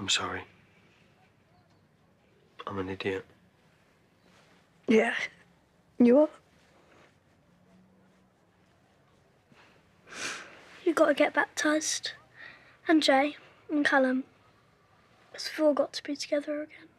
I'm sorry. I'm an idiot. Yeah. You are? You got to get baptised. And Jay and Callum. Because we've all got to be together again.